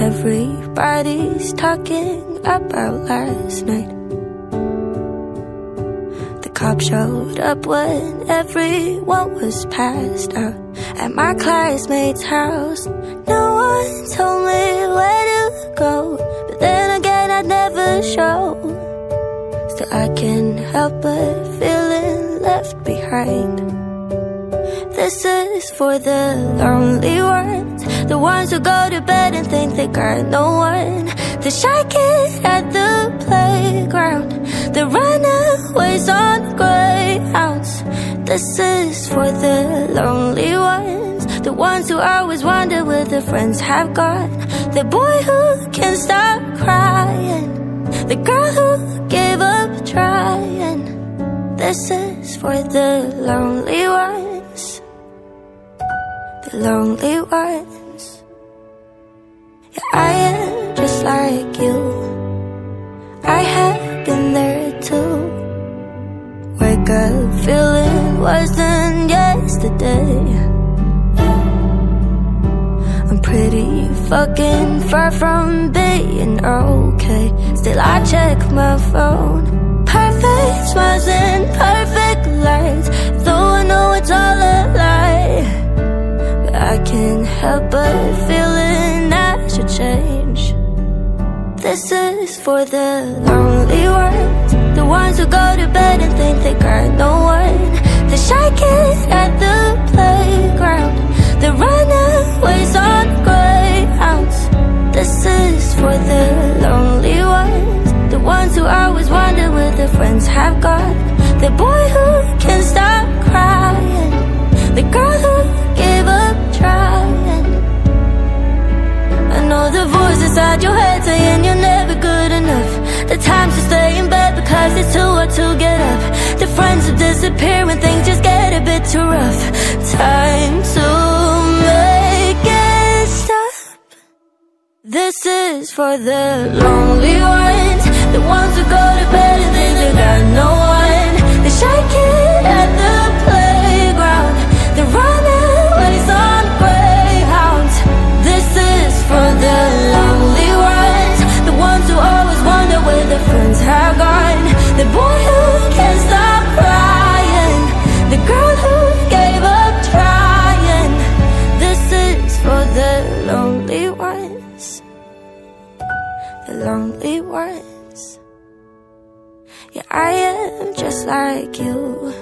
Everybody's talking about last night. The cop showed up when everyone was passed out. At my classmate's house No one told me where to go. But then again I'd never show. Still I can't help but feeling left behind. This is for the lonely ones ones who go to bed and think they got no one The shy kid at the playground. The runaways on greyhounds. This is for the lonely ones The ones who always wonder where their friends have gone. The boy who can't stop crying The girl who gave up trying. This is for the lonely ones the lonely ones. I am just like you. I have been there too. Wake up feeling worse than yesterday. I'm pretty fucking far from being okay. Still, I check my phone. This is for the lonely ones The ones who go to bed and think they got no one. The shy kids at the playground The runaways on greyhounds. This is for the lonely ones The ones who always wonder where their friends have gone. The boy who can't stop crying disappear when things just get a bit too rough. Time to make it stop. This is for the lonely ones lonely ones. Yeah, I am just like you